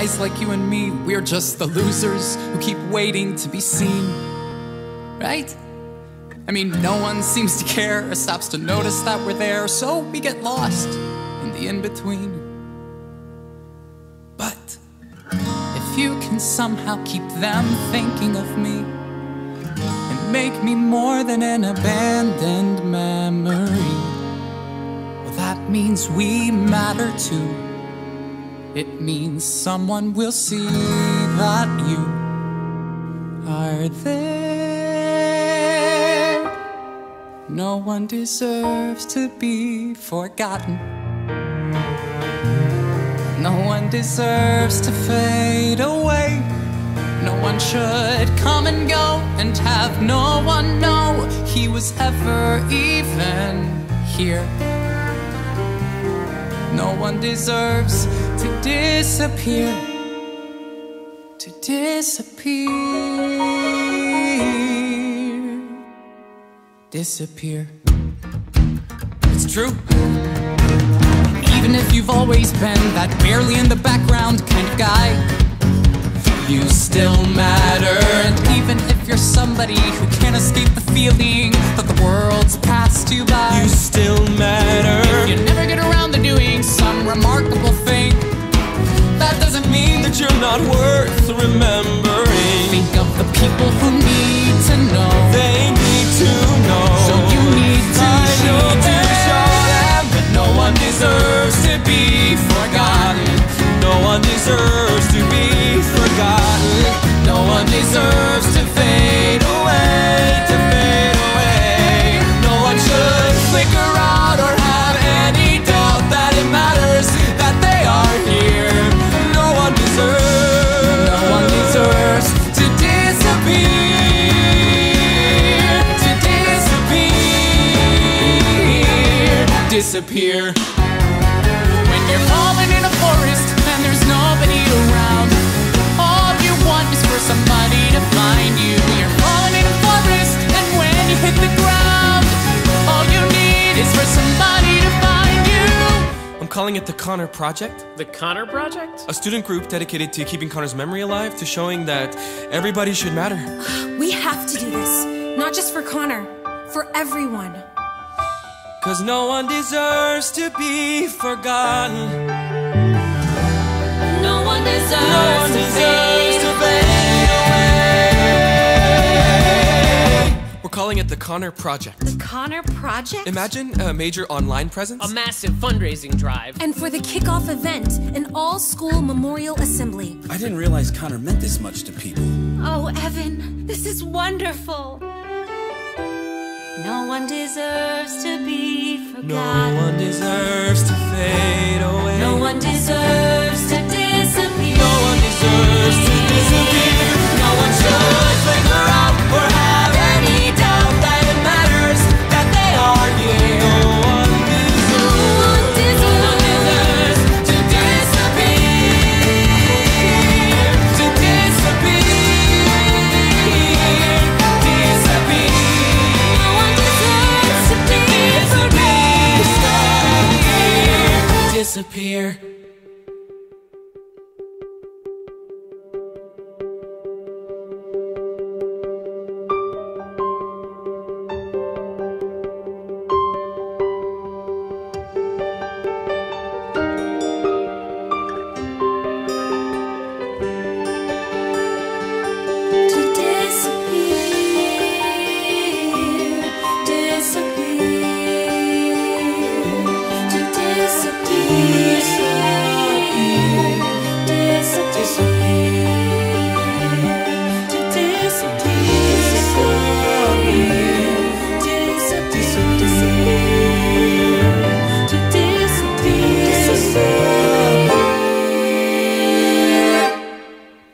Guys like you and me, we're just the losers who keep waiting to be seen. Right? I mean, no one seems to care or stops to notice that we're there, so we get lost in the in between. But if you can somehow keep them thinking of me and make me more than an abandoned memory, well, that means we matter too. It means someone will see that you are there. No one deserves to be forgotten. No one deserves to fade away. No one should come and go and have no one know he was ever even here. No one deserves to disappear. To disappear. Disappear. It's true. Even if you've always been that barely in the background kind of guy, you still matter. And even if you're somebody who can't escape the feeling that the world's passed you by, You still matter. That That you're not worth remembering. think of the people who need to know. They need to disappear. disappear. When you're falling in a forest and there's nobody around, all you want is for somebody to find you. You're falling in a forest, and when you hit the ground, all you need is for somebody to find you. I'm calling it the Connor Project, The Connor Project? a student group dedicated to keeping Connor's memory alive, to showing that everybody should matter. We have to do this. Not just for Connor, for everyone. Cause no one deserves to be forgotten. No one deserves, No one deserves to fade away. We're calling it the Connor Project. The Connor Project? Imagine a major online presence. A massive fundraising drive. and for the kickoff event, an all school memorial assembly. I didn't realize Connor meant this much to people. Oh, Evan, this is wonderful. No one deserves to be no forgotten. one deserves Disappear.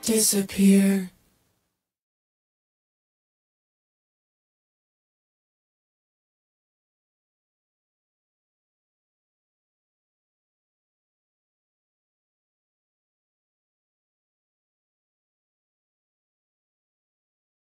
Disappear.